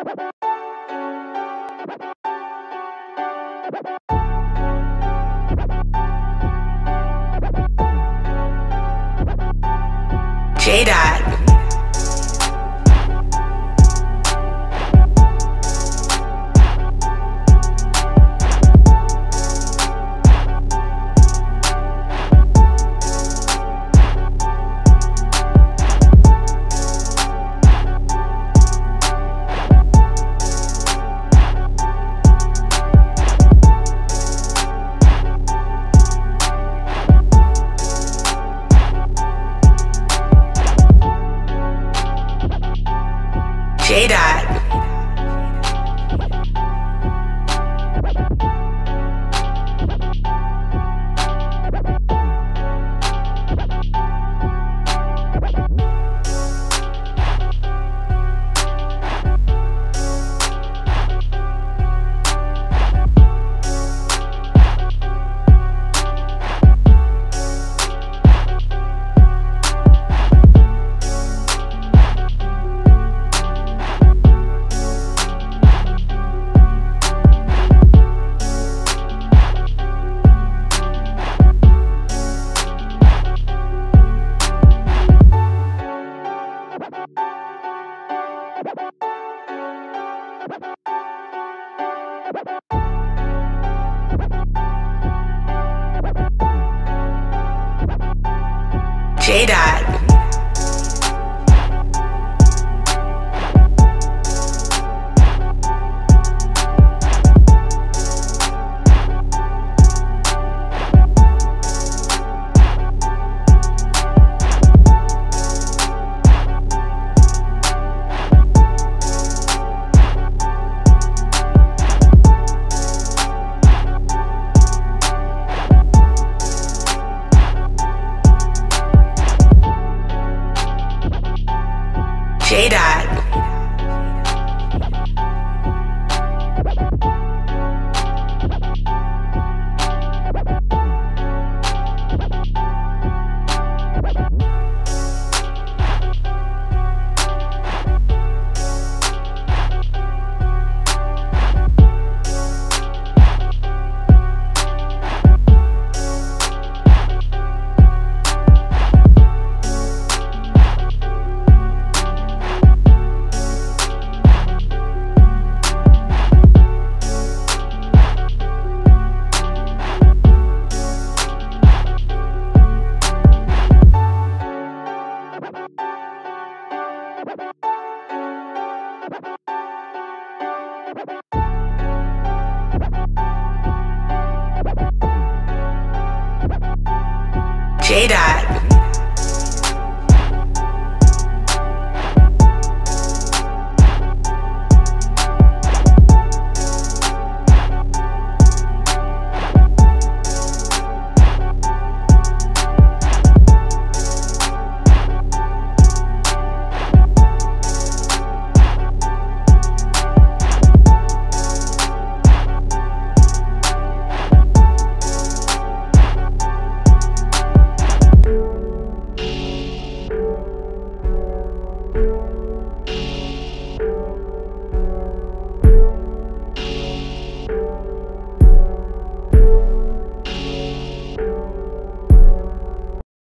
J Dot. J Dot. J Dot. J Dot. J Dot.